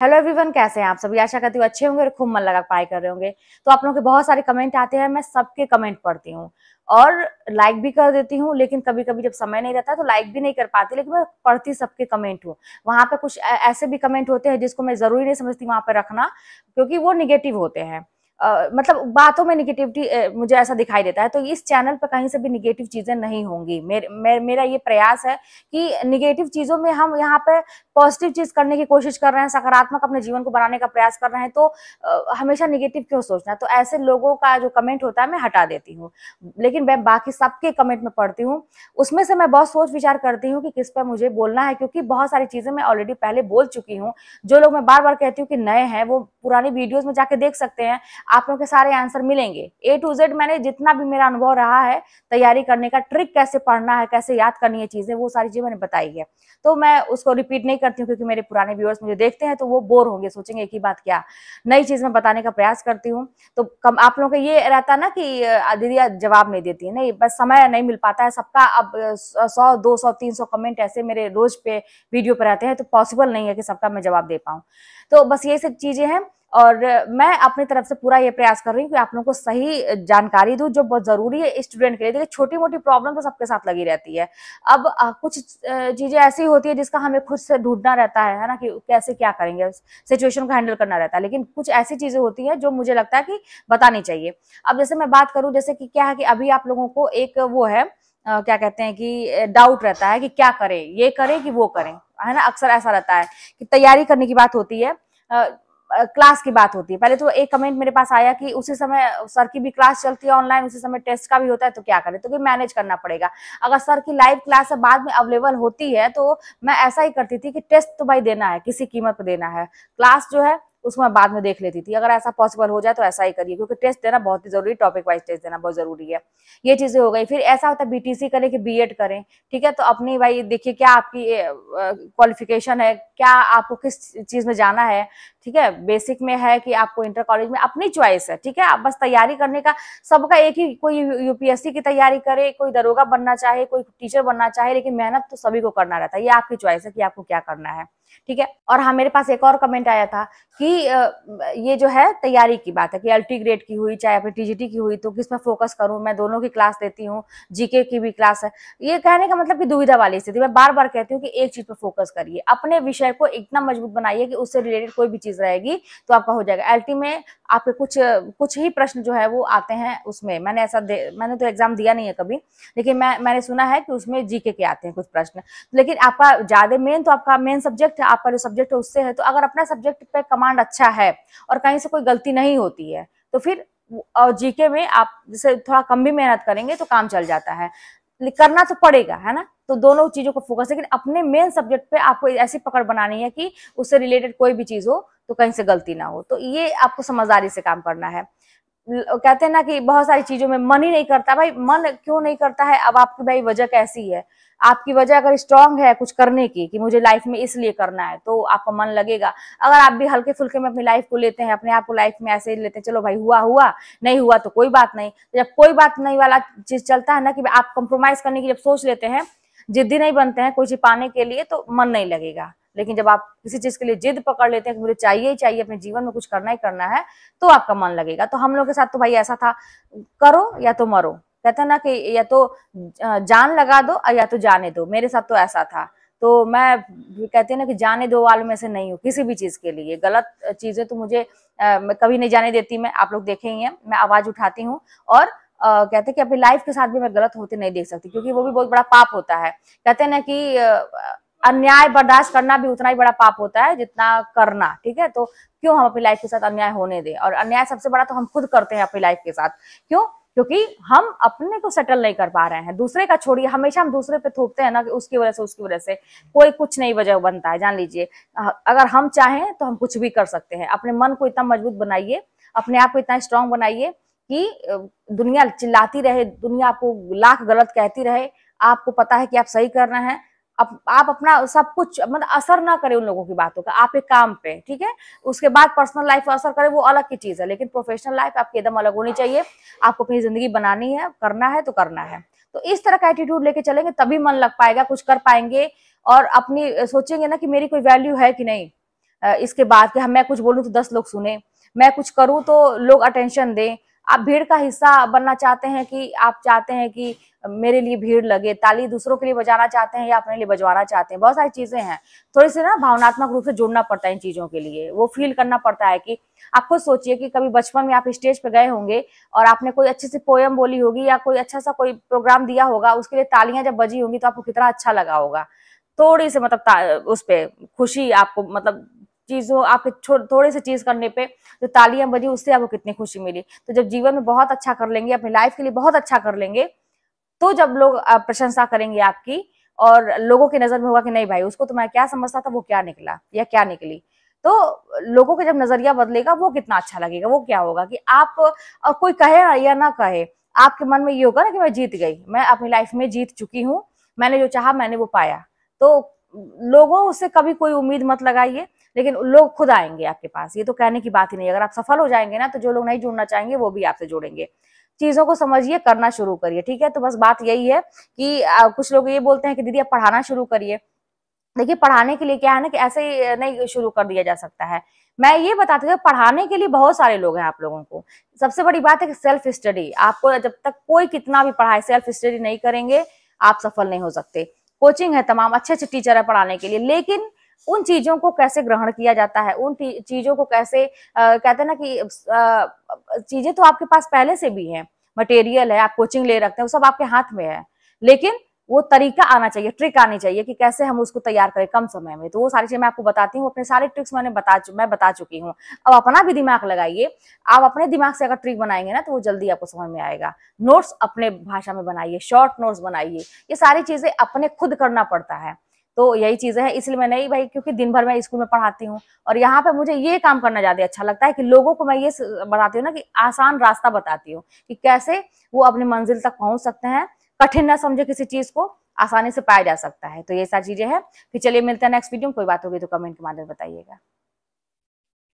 Hello everyone कैसे हैं आप सभी? आशा करती हूँ अच्छे होंगे और खूब मन लगा पाई कर रहे होंगे। तो आप लोगों के बहुत सारे कमेंट आते हैं, मैं सबके कमेंट पढ़ती हूँ। और लाइक भी कर देती हूँ, लेकिन कभी कभी जब समय नहीं रहता तो लाइक भी नहीं कर पाती, लेकिन मैं पढ़ती सबके कमेंट हूँ। वहाँ पर कुछ ऐसे भी कमेंट होते हैं जिसको मैं ज़रूरी नहीं समझती वहाँ पर रखना, क्योंकि वो निगेटिव होते हैं। मतलब बातों में निगेटिविटी मुझे ऐसा दिखाई देता है तो इस चैनल पर कहीं से भी निगेटिव चीज़ें नहीं होंगी। मेर, मेर, मेरा ये प्रयास है कि निगेटिव चीज़ों में हम यहाँ पे पॉजिटिव चीज़ करने की कोशिश कर रहे हैं सकारात्मक अपने जीवन को बनाने का प्रयास कर रहे हैं तो आ, हमेशा निगेटिव क्यों सोचना तो ऐसे लोगों का जो कमेंट होता है मैं हटा देती हूँ। लेकिन मैं बाकी सबके कमेंट में पढ़ती हूँ। उसमें से मैं बहुत सोच विचार करती हूँ कि किस पर मुझे बोलना है क्योंकि बहुत सारी चीज़ें मैं ऑलरेडी पहले बोल चुकी हूँ। जो लोग मैं बार बार कहती हूँ कि नए हैं वो पुरानी वीडियोज़ में जाके देख सकते हैं। आप लोग के सारे आंसर मिलेंगे। ए टू जेड मैंने जितना भी मेरा अनुभव रहा है, तैयारी करने का, ट्रिक कैसे पढ़ना है, कैसे याद करनी है चीज़ें, वो सारी चीज़ें मैंने बताई है। तो मैं उसको रिपीट नहीं करती हूँ क्योंकि मेरे पुराने व्यूअर्स मुझे देखते हैं तो वो बोर होंगे, सोचेंगे एक ही बात क्या। नई चीज़ में बताने का प्रयास करती हूँ। तो कम, आप लोगों का ये रहता ना कि दीदी जवाब नहीं देती है, नहीं, बस समय नहीं मिल पाता है, सबका अब सौ दो सौ, तीन सौ कमेंट ऐसे मेरे रोज पे वीडियो पर रहते हैं तो पॉसिबल नहीं है कि सबका मैं जवाब दे पाऊँ। तो बस ये सब चीज़ें हैं। और मैं अपनी तरफ़ से पूरा ये प्रयास कर रही हूँ कि आप लोगों को सही जानकारी दूँ जो बहुत ज़रूरी है स्टूडेंट के लिए। देखिए छोटी मोटी प्रॉब्लम तो सबके साथ लगी रहती है। अब आ, कुछ चीज़ें ऐसी होती है जिसका हमें खुद से ढूंढना रहता है ना कि कैसे क्या करेंगे सिचुएशन को हैंडल करना रहता है। लेकिन कुछ ऐसी चीज़ें होती है जो मुझे लगता है कि बतानी चाहिए। अब जैसे मैं बात करूँ जैसे कि क्या है कि अभी आप लोगों को एक वो है आ, क्या कहते हैं कि डाउट रहता है कि क्या करें ये करें कि वो करें है ना अक्सर ऐसा रहता है कि तैयारी करने की बात होती है। क्लास की बात होती है। पहले तो एक कमेंट मेरे पास आया कि उसी समय सर की भी क्लास चलती है ऑनलाइन उसी समय टेस्ट का भी होता है तो क्या करें? तो फिर मैनेज करना पड़ेगा। अगर सर की लाइव क्लास बाद में अवेलेबल होती है तो मैं ऐसा ही करती थी कि टेस्ट तो भाई देना है, किसी कीमत पर देना है। क्लास जो है उसको मैं बाद में देख लेती थी। अगर ऐसा पॉसिबल हो जाए तो ऐसा ही करिए, क्योंकि टेस्ट देना बहुत ही ज़रूरी टॉपिक वाइज टेस्ट देना बहुत ज़रूरी है। ये चीज़ें हो गई। फिर ऐसा होता है बीटीसी करें कि बीएड करें, ठीक है? तो अपनी भाई देखिए क्या आपकी क्वालिफिकेशन है, क्या आपको किस चीज़ में जाना है, ठीक है? बेसिक में है कि आपको इंटर कॉलेज में अपनी चॉइस है, ठीक है? आप बस तैयारी करने का, सबका एक ही, कोई यूपीएससी की तैयारी करे, कोई दरोगा बनना चाहे, कोई टीचर बनना चाहे, लेकिन मेहनत तो सभी को करना रहता है। ये आपकी चॉइस है कि आपको क्या करना है। ठीक है? और हाँ मेरे पास एक और कमेंट आया था कि ये जो है, तैयारी की बात है कि अल्टी ग्रेड की हुई, चाहे अपनी टीजीटी की हुई तो किसमें फोकस करूँ? मैं दोनों की क्लास देती हूँ जीके की भी क्लास है। ये कहने का मतलब कि दुविधा वाली स्थिति। मैं बार बार कहती हूँ कि एक चीज़ पर फोकस करिए। अपने विषय को इतना मज़बूत बनाइए कि उससे रिलेटेड कोई भी चीज़ रहेगी तो आपका हो जाएगा। एल में आपके कुछ कुछ ही प्रश्न जो है, वो आते हैं उसमें। मैंने ऐसा मैंने तो एग्ज़ाम दिया नहीं है कभी, लेकिन मैं, मैंने सुना है कि उसमें जीके के आते हैं कुछ प्रश्न। लेकिन आपका ज़्यादा मेन तो आपका मेन सब्जेक्ट है आपका जो सब्जेक्ट है उससे है तो अगर अपना सब्जेक्ट पे कमांड अच्छा है और कहीं से कोई गलती नहीं होती है तो फिर और जीके में आप जैसे थोड़ा कम भी मेहनत करेंगे तो काम चल जाता है। करना तो पड़ेगा, है ना? तो दोनों चीज़ों को फोकस लेकिन अपने मेन सब्जेक्ट पे आपको ऐसी पकड़ बनानी है कि उससे रिलेटेड कोई भी चीज़ हो तो कहीं से गलती ना हो। तो ये आपको समझदारी से काम करना है। कहते हैं ना कि बहुत सारी चीज़ों में मन ही नहीं करता, भाई मन क्यों नहीं करता है? अब आपकी भाई वजह कैसी है? आपकी वजह अगर स्ट्रांग है कुछ करने की, कि मुझे लाइफ में इसलिए करना है तो आपका मन लगेगा। अगर आप भी हल्के फुल्के में अपनी लाइफ को लेते हैं, अपने आप को लाइफ में ऐसे ही लेते हैं, चलो भाई हुआ हुआ, नहीं हुआ तो कोई बात नहीं। तो जब कोई बात नहीं वाला चीज़ चलता है ना कि आप कंप्रोमाइज करने की जब सोच लेते हैं, जिद्दी नहीं बनते हैं कोई चीज़ पाने के लिए तो मन नहीं लगेगा। लेकिन जब आप किसी चीज़ के लिए जिद पकड़ लेते हैं कि मुझे चाहिए ही चाहिए अपने जीवन में कुछ करना ही करना है तो आपका मन लगेगा। तो हम लोग के साथ तो भाई ऐसा था करो या तो मरो। कहते ना कि या तो जान लगा दो या तो जाने दो। मेरे साथ तो ऐसा था। तो मैं कहते हैं ना कि जाने दो वालों में से नहीं हूँ किसी भी चीज़ के लिए। गलत चीज़ें तो मुझे आ, मैं कभी नहीं जाने देती मैं आप लोग देखे ही हैं मैं आवाज़ उठाती हूँ। और आ, कहते हैं कि अपनी लाइफ के साथ भी मैं गलत होते नहीं देख सकती क्योंकि वो भी बहुत बड़ा पाप होता है। कहते हैं ना कि अन्याय बर्दाश्त करना भी उतना ही बड़ा पाप होता है जितना करना, ठीक है? तो क्यों हम अपनी लाइफ के साथ अन्याय होने दें? और अन्याय सबसे बड़ा तो हम खुद करते हैं अपनी लाइफ के साथ। क्यों? क्योंकि हम अपने को सेटल नहीं कर पा रहे हैं। दूसरे का छोड़िए। हमेशा हम दूसरे पे थोपते हैं ना कि उसकी वजह से, उसकी वजह से। कोई कुछ नहीं वजह बनता है, जान लीजिए। अगर हम चाहें तो हम कुछ भी कर सकते हैं। अपने मन को इतना मज़बूत बनाइए, अपने आप को इतना स्ट्रांग बनाइए कि दुनिया चिल्लाती रहे, दुनिया आपको लाख गलत कहती रहे। आपको पता है कि आप सही कर रहे हैं। आप, अपना सब कुछ मतलब असर ना करे उन लोगों की बातों का। आप एक काम पे ठीक है? उसके बाद पर्सनल लाइफ पर असर करे वो अलग की चीज़ है लेकिन प्रोफेशनल लाइफ आपकी एकदम अलग होनी चाहिए। आपको अपनी ज़िंदगी बनानी है करना है तो करना है। तो इस तरह का एटीट्यूड लेके चलेंगे तभी मन लग पाएगा कुछ कर पाएँगे और अपनी सोचेंगे ना कि मेरी कोई वैल्यू है कि नहीं। इसके बाद कि हम मैं कुछ बोलूँ तो दस लोग सुने मैं कुछ करूँ तो लोग अटेंशन दें। आप भीड़ का हिस्सा बनना चाहते हैं कि आप चाहते हैं कि मेरे लिए भीड़ लगे, ताली दूसरों के लिए बजाना चाहते हैं या अपने लिए बजवाना चाहते हैं? बहुत सारी चीज़ें हैं। थोड़ी सी ना भावनात्मक रूप से जुड़ना पड़ता है इन चीज़ों के लिए। वो फील करना पड़ता है कि आप खुद सोचिए कि कभी बचपन में आप स्टेज पे गए होंगे और आपने कोई अच्छी सी पोयम बोली होगी या कोई अच्छा सा कोई प्रोग्राम दिया होगा, उसके लिए तालियाँ जब बजी होंगी तो आपको कितना अच्छा लगा होगा। थोड़ी सी मतलब उस पर खुशी आपको मतलब चीज़ों आपके थोड़े से चीज़ करने पे जो तालियाँ बजी, उससे आपको कितनी खुशी मिली। तो जब जीवन में बहुत अच्छा कर लेंगे, अपनी लाइफ के लिए बहुत अच्छा कर लेंगे तो जब लोग प्रशंसा करेंगे आपकी और लोगों की नज़र में होगा कि नहीं भाई, उसको तो मैं क्या समझता था, वो क्या निकला या क्या निकली। तो लोगों के जब नज़रिया बदलेगा, वो कितना अच्छा लगेगा, वो क्या होगा कि आप, और कोई कहे या ना कहे, आपके मन में ये होगा ना कि मैं जीत गई, मैं अपनी लाइफ में जीत चुकी हूँ, मैंने जो चाहा, मैंने वो पाया। तो लोगों से कभी कोई उम्मीद मत लगाइए। लेकिन लोग खुद आएँगे आपके पास। ये तो कहने की बात ही नहीं अगर आप सफल हो जाएँगे ना तो जो लोग नहीं जुड़ना चाहेंगे वो भी आपसे जुड़ेंगे। चीज़ों को समझिए करना शुरू करिए ठीक है? तो बस बात यही है कि आ, कुछ लोग ये बोलते हैं कि दीदी आप पढ़ाना शुरू करिए। देखिए पढ़ाने के लिए क्या है ना कि ऐसे ही नहीं शुरू कर दिया जा सकता है। मैं ये बताती हूँ पढ़ाने के लिए बहुत सारे लोग हैं आप लोगों को। सबसे बड़ी बात है कि सेल्फ स्टडी। आपको जब तक कोई कितना भी पढ़ाए सेल्फ स्टडी नहीं करेंगे आप सफल नहीं हो सकते। कोचिंग है तमाम अच्छे अच्छे टीचर है पढ़ाने के लिए। लेकिन उन चीज़ों को कैसे ग्रहण किया जाता है? उन चीज़ों को कैसे आ, कहते हैं ना कि चीज़ें तो आपके पास पहले से भी हैं। मटेरियल है आप कोचिंग ले रखते हैं वो सब आपके हाथ में है। लेकिन वो तरीका आना चाहिए ट्रिक आनी चाहिए कि कैसे हम उसको तैयार करें कम समय में। तो वो सारी चीज़ें मैं आपको बताती हूँ अपने सारे ट्रिक्स मैंने बता मैं बता चुकी हूँ। अब अपना भी दिमाग लगाइए। आप अपने दिमाग से अगर ट्रिक बनाएँगे ना तो वो जल्दी आपको समझ में आएगा। नोट्स अपने भाषा में बनाइए शॉर्ट नोट्स बनाइए। ये सारी चीज़ें अपने खुद करना पड़ता है। तो यही चीज़ें हैं, इसलिए मैं नहीं भाई, क्योंकि दिन भर मैं स्कूल में पढ़ाती हूँ और यहाँ पे मुझे ये काम करना ज़्यादा अच्छा लगता है कि लोगों को मैं ये बताती हूँ ना कि आसान रास्ता बताती हूँ कि कैसे वो अपनी मंजिल तक पहुँच सकते हैं, कठिन ना समझे किसी चीज़ को, आसानी से पाया जा सकता है। तो ये सारी चीज़ें हैं। फिर चलिए मिलते हैं नेक्स्ट वीडियो में, कोई बात होगी तो कमेंट के माध्यम बताइएगा।